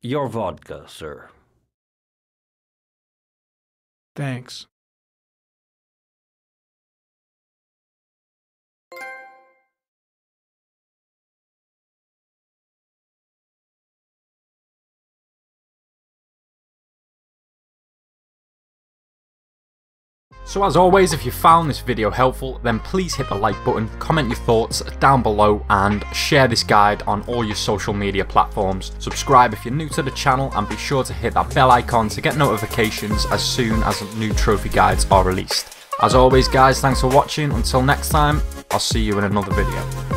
Your vodka, sir. Thanks. So as always, if you found this video helpful, then please hit the like button, comment your thoughts down below, and share this guide on all your social media platforms. Subscribe if you're new to the channel, and be sure to hit that bell icon to get notifications as soon as new trophy guides are released. As always guys, thanks for watching, until next time, I'll see you in another video.